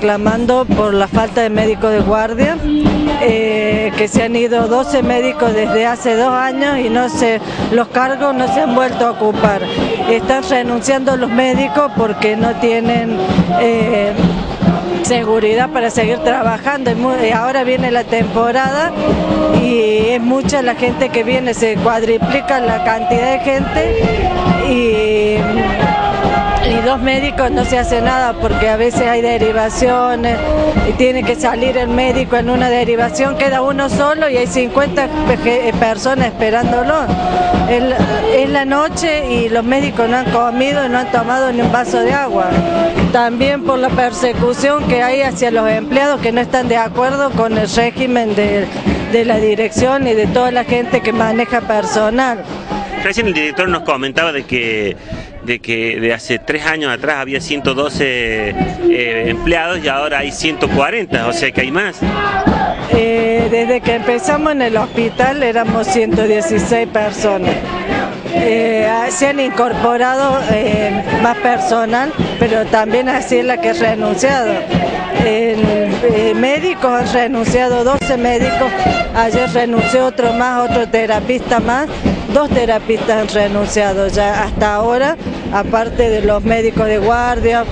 Clamando por la falta de médicos de guardia, eh, que se han ido 12 médicos desde hace dos años y no se, los cargos no se han vuelto a ocupar. Están renunciando los médicos porque no tienen eh, seguridad para seguir trabajando. Ahora viene la temporada y es mucha la gente que viene, se cuadriplica la cantidad de gente y dos médicos no se hace nada porque a veces hay derivaciones y tiene que salir el médico en una derivación, queda uno solo y hay 50 personas esperándolo. Es la noche y los médicos no han comido y no han tomado ni un vaso de agua. También por la persecución que hay hacia los empleados que no están de acuerdo con el régimen de, de la dirección y de toda la gente que maneja personal. Recién el director nos comentaba de que de que de hace tres años atrás había 112 eh, empleados y ahora hay 140, o sea que hay más. Eh, desde que empezamos en el hospital éramos 116 personas. Eh, se han incorporado más personal, pero también así es la que ha renunciado. médicos han renunciado 12 médicos, ayer renunció otro más, otro terapista más Dos terapistas han renunciado ya hasta ahora, aparte de los médicos de guardia,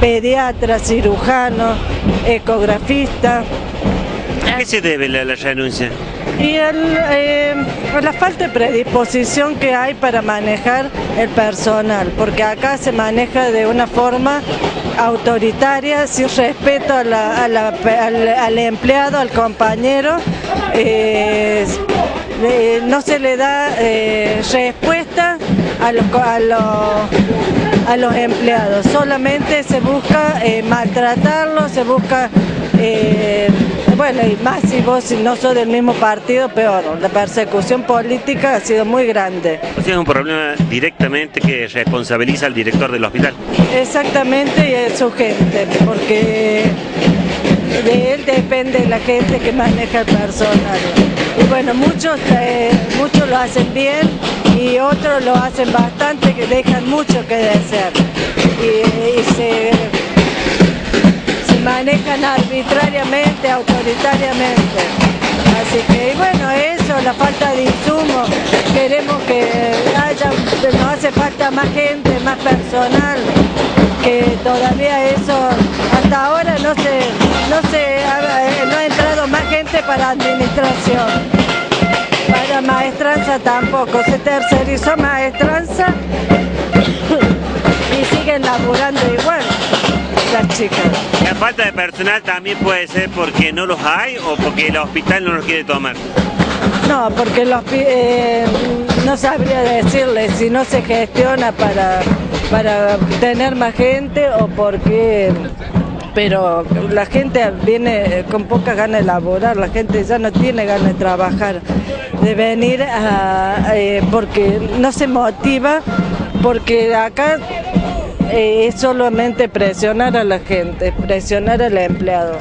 pediatras, cirujanos, ecografistas. ¿A qué se debe la, renuncia? Y eh, la falta de predisposición que hay para manejar el personal, porque acá se maneja de una forma autoritaria, sin respeto al, empleado, al compañero. Eh, no se le da eh, respuesta a los, a, los, empleados, solamente se busca eh, maltratarlos, se busca, eh, bueno, y más si vos no sos del mismo partido, peor, la persecución política ha sido muy grande. O sea, es un problema directamente que responsabiliza al director del hospital. Exactamente, y es su gente, porque de depende la gente que maneja el personal. Y bueno, muchos, eh, muchos lo hacen bien y otros lo hacen bastante, que dejan mucho que desear. Y, se, manejan arbitrariamente, autoritariamente. Así que bueno, eso, la falta de insumos, queremos que hace falta más gente, más personal, que todavía eso hasta ahora no se, no se no ha entrado más gente para administración. Para maestranza tampoco, se tercerizó maestranza y siguen laburando igual las chicas. La falta de personal también puede ser porque no los hay o porque el hospital no los quiere tomar. No, porque los, eh, no sabría decirle si no se gestiona para, para tener más gente o porque pero la gente viene con poca ganas de laborar, la gente ya no tiene ganas de trabajar, de venir eh, porque no se motiva, porque acá eh, es solamente presionar a la gente, presionar al empleado.